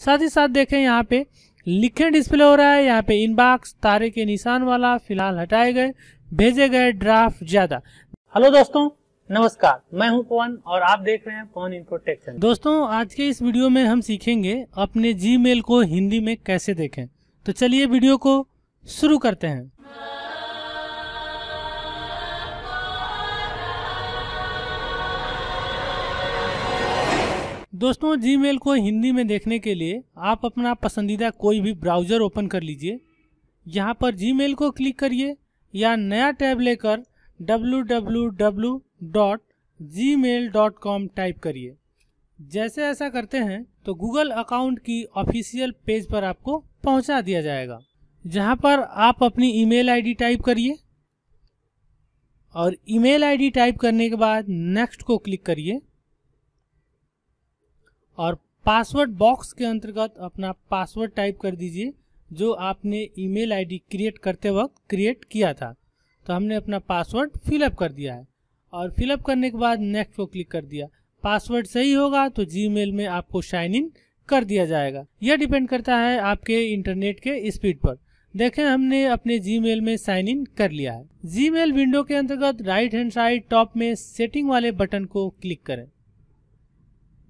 साथ ही साथ देखें यहाँ पे लिखे डिस्प्ले हो रहा है यहाँ पे इनबॉक्स तारे के निशान वाला फ़िलहाल हटाए गए भेजे गए ड्राफ्ट ज़्यादा। हेलो दोस्तों नमस्कार मैं हूँ पवन और आप देख रहे हैं पवन इन्फोटेक दोस्तों आज के इस वीडियो में हम सीखेंगे अपने जीमेल को हिंदी में कैसे देखें। तो चलिए वीडियो को शुरू करते हैं। दोस्तों जीमेल को हिंदी में देखने के लिए आप अपना पसंदीदा कोई भी ब्राउज़र ओपन कर लीजिए। यहाँ पर जीमेल को क्लिक करिए या नया टैब लेकर www.gmail.com टाइप करिए। जैसे ऐसा करते हैं तो गूगल अकाउंट की ऑफिशियल पेज पर आपको पहुँचा दिया जाएगा। जहाँ पर आप अपनी ईमेल आईडी टाइप करिए और ईमेल आईडी टाइप करने के बाद नेक्स्ट को क्लिक करिए। और पासवर्ड बॉक्स के अंतर्गत अपना पासवर्ड टाइप कर दीजिए, जो आपने ईमेल आईडी क्रिएट करते वक्त क्रिएट किया था। तो हमने अपना पासवर्ड फिलअप कर दिया है। और फिलअप करने के बाद नेक्स्ट को क्लिक कर दिया। पासवर्ड सही होगा तो जीमेल में आपको साइन इन कर दिया जाएगा। यह डिपेंड करता है आपके इंटरनेट के स्पीड पर। देखें, हमने अपने जीमेल में साइन इन कर लिया है। जीमेल विंडो के अंतर्गत राइट हैंड साइड टॉप में सेटिंग वाले बटन को क्लिक करें।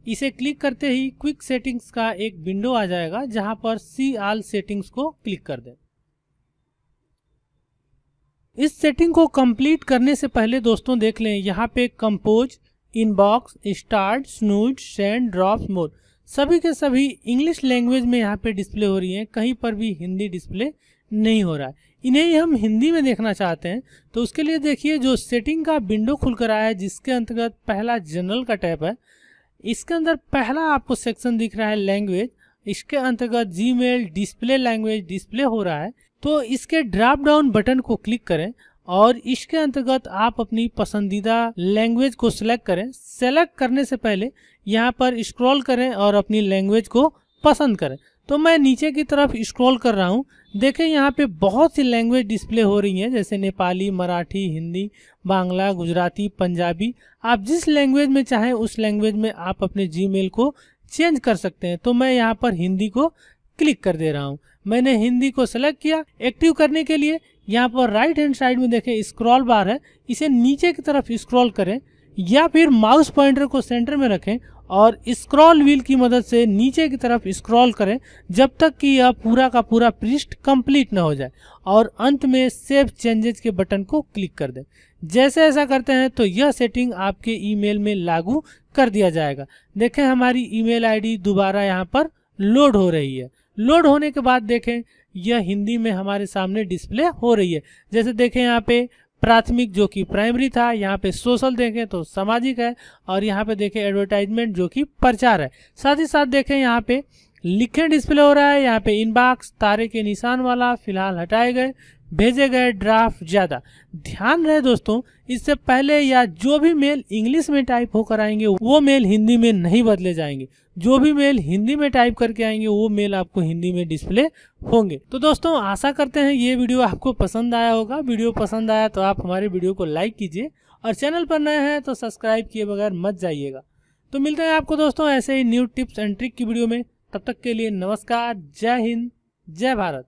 इसे क्लिक करते ही क्विक सेटिंग्स का एक विंडो आ जाएगा, जहाँ पर सी आल सेटिंग्स को क्लिक कर दें। इस सेटिंग को कंप्लीट करने से पहले दोस्तों देख लें, यहाँ पे compose, inbox, start, snooze, send, drop mode सभी के सभी इंग्लिश लैंग्वेज में यहाँ पे डिस्प्ले हो रही हैं, कहीं पर भी हिंदी डिस्प्ले नहीं हो रहा है। इन्हें हम हिंदी में देखना चाहते हैं तो उसके लिए देखिए, जो सेटिंग का विंडो खुल कर आया है, जिसके अंतर्गत पहला जनरल का टैब है इसके अंदर पहला आपको सेक्शन दिख रहा है लैंग्वेज इसके अंतर्गत जी मेल डिस्प्ले लैंग्वेज डिस्प्ले हो रहा है। तो इसके ड्रॉप डाउन बटन को क्लिक करें और इसके अंतर्गत आप अपनी पसंदीदा लैंग्वेज को सिलेक्ट करें। सेलेक्ट करने से पहले यहाँ पर स्क्रॉल करें और अपनी लैंग्वेज को पसंद करें। तो मैं नीचे की तरफ़ स्क्रॉल कर रहा हूँ। देखें यहाँ पे बहुत सी लैंग्वेज डिस्प्ले हो रही हैं, जैसे नेपाली, मराठी, हिंदी, बांग्ला, गुजराती, पंजाबी। आप जिस लैंग्वेज में चाहें, उस लैंग्वेज में आप अपने जीमेल को चेंज कर सकते हैं। तो मैं यहाँ पर हिंदी को क्लिक कर दे रहा हूँ। मैंने हिंदी को सेलेक्ट किया एक्टिव करने के लिए। यहाँ पर राइट हैंड साइड में देखें स्क्रॉल बार है। इसे नीचे की तरफ़ स्क्रॉल करें। या फिर माउस पॉइंटर को सेंटर में रखें और स्क्रॉल व्हील की मदद से नीचे की तरफ़ स्क्रॉल करें जब तक कि यह पूरा का पूरा पृष्ठ कंप्लीट न हो जाए और अंत में सेव चेंजेस के बटन को क्लिक कर दें। जैसे ऐसा करते हैं तो यह सेटिंग आपके ईमेल में लागू कर दिया जाएगा। देखें हमारी ईमेल आईडी दोबारा यहाँ पर लोड हो रही है। लोड होने के बाद देखें यह हिंदी में हमारे सामने डिस्प्ले हो रही है। जैसे देखें यहाँ पे प्राथमिक जो कि प्राइमरी था, यहाँ पे सोशल देखें तो सामाजिक है, और यहाँ पे देखें एडवर्टाइजमेंट जो कि प्रचार है। साथ ही साथ देखें यहाँ पे लिखे डिस्प्ले हो रहा है, यहाँ पे इनबॉक्स तारे के निशान वाला फ़िलहाल हटाए गए। भेजे गए ड्राफ्ट ज़्यादा। ध्यान रहे दोस्तों, इससे पहले या जो भी मेल इंग्लिश में टाइप होकर आएँगे, वो मेल हिंदी में नहीं बदले जाएँगे। जो भी मेल हिंदी में टाइप करके आएँगे, वो मेल आपको हिंदी में डिस्प्ले होंगे। तो दोस्तों, आशा करते हैं ये वीडियो आपको पसंद आया होगा। वीडियो पसंद आया तो आप हमारे वीडियो को लाइक कीजिए। और चैनल पर नए हैं तो सब्सक्राइब किए बगैर मत जाइएगा। तो मिलते हैं आपको दोस्तों ऐसे ही न्यू टिप्स एंड ट्रिक की वीडियो में। तब तक के लिए नमस्कार, जय हिंद, जय भारत।